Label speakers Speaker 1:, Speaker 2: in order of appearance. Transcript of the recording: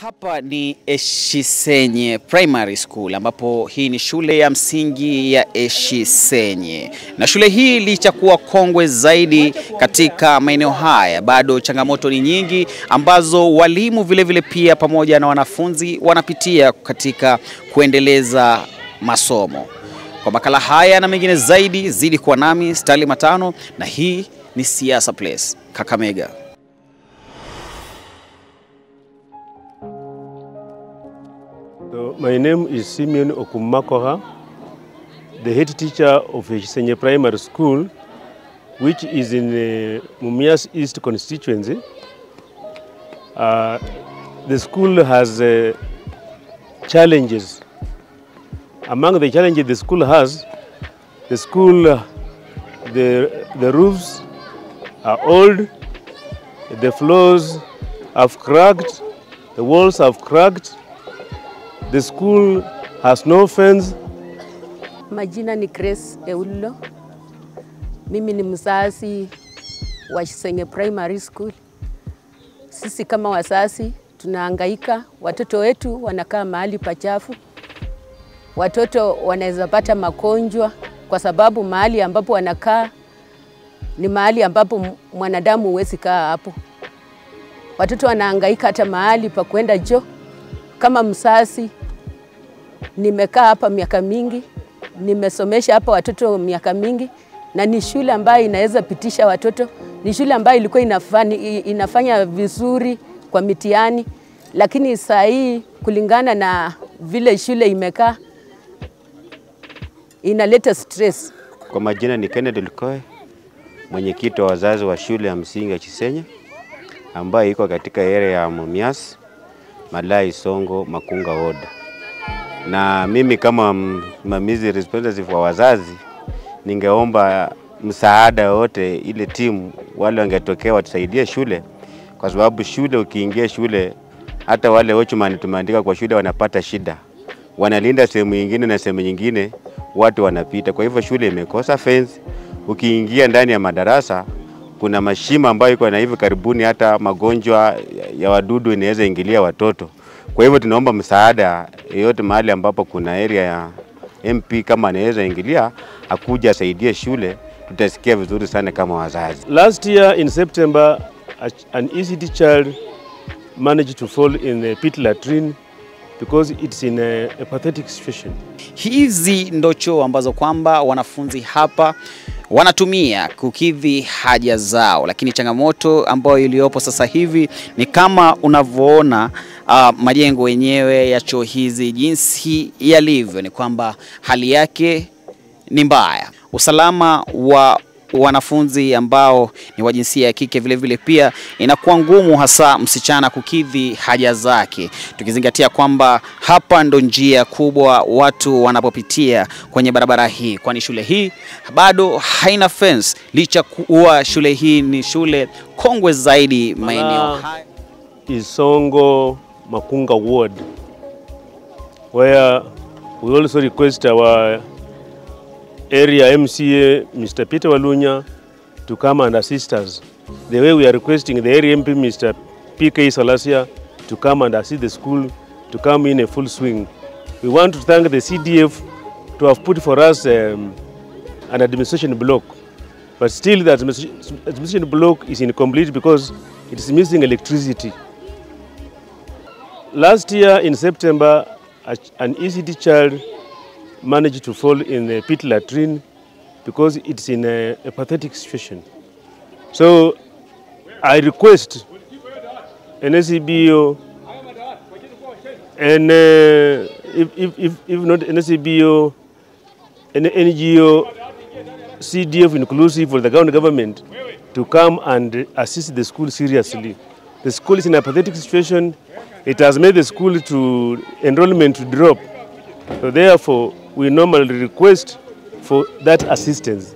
Speaker 1: Hapa ni Eshisenye Primary School ambapo hii ni shule ya msingi ya Eshisenye, na shule hii licha kuwa kongwe zaidi katika maeneo haya, bado changamoto ni nyingi ambazo walimu vilevile vile pia pamoja na wanafunzi wanapitia katika kuendeleza masomo. Kwa makala haya na mengine zaidi, zidi kuwa nami Stanley Matano, na hii ni Siasa Place Kakamega.
Speaker 2: My name is Simeon Okumakoha, the head teacher of Senye Primary School, which is in uh, Mumias East constituency. Uh, the school has uh, challenges. Among the challenges the school has, the school, the, the roofs are old, the floors have cracked, the walls have cracked, The school has no fence.
Speaker 3: Majina ni Grace Eulo. Mimi ni mzazi wa Senye Primary School. Sisi kama wazazi tunahangaika, watoto wetu wanakaa mahali pachafu, watoto wanaweza pata magonjwa kwa sababu mahali ambapo wanakaa ni mahali ambapo mwanadamu huwezi kaa hapo. Watoto wanahangaika hata mahali pa kwenda jo. Kama mzazi nimekaa hapa miaka mingi, nimesomesha hapa watoto miaka mingi, na ni shule ambayo inaweza pitisha watoto. Ni shule ambayo ilikuwa inafanya, inafanya vizuri kwa mitihani, lakini saa hii kulingana na vile shule imekaa inaleta stress.
Speaker 4: Kwa majina ni Kennedy Lukoe, mwenyekiti wa wazazi wa shule ya msingi ya chisenya ambayo iko katika area ya Mumias, Malai, Songo, Makunga ward na mimi kama msimamizi representative wa wazazi ningeomba msaada wote, ile timu wale wangetokea watusaidie shule, kwa sababu shule, ukiingia shule, hata wale watchman tumeandika kwa shule wanapata shida, wanalinda sehemu nyingine na sehemu nyingine watu wanapita. Kwa hivyo shule imekosa fence. Ukiingia ndani ya madarasa kuna mashima ambayo iko na hivi karibuni hata magonjwa ya wadudu inaweza ingilia watoto. Kwa hivyo tunaomba msaada yeyote mahali ambapo kuna area ya MP kama anaweza ingilia akuja asaidie shule, tutasikia vizuri sana kama wazazi.
Speaker 2: Last year in September, an ECD child managed to fall in a pit latrine because it's in a, a pathetic situation.
Speaker 1: Hizi ndo choo ambazo kwamba wanafunzi hapa wanatumia kukidhi haja zao, lakini changamoto ambayo iliyopo sasa hivi ni kama unavyoona uh, majengo yenyewe ya choo hizi jinsi yalivyo, ni kwamba hali yake ni mbaya. Usalama wa wanafunzi ambao ni wa jinsia ya kike vile vile pia inakuwa ngumu, hasa msichana kukidhi haja zake, tukizingatia kwamba hapa ndo njia kubwa watu wanapopitia kwenye barabara hii, kwani shule hii bado haina fence, licha kuwa shule hii ni shule kongwe zaidi maeneo haya.
Speaker 2: Isongo Makunga ward where we also request our area MCA, Mr. Peter Walunya, to come and assist us. The way we are requesting the area MP, Mr. PK Salasia, to come and assist the school to come in a full swing. We want to thank the CDF to have put for us um, an administration block. But still the administration block is incomplete because it is missing electricity. Last year in September, an ECD child managed to fall in the pit latrine because it's in a, a pathetic situation. So I request an SCBO and uh, if, if, if, if not an SCBO, an NGO, CDF inclusive for the government to come and assist the school seriously. The school is in a pathetic situation. It has made the school to enrollment to drop. So therefore, we normally request for that assistance.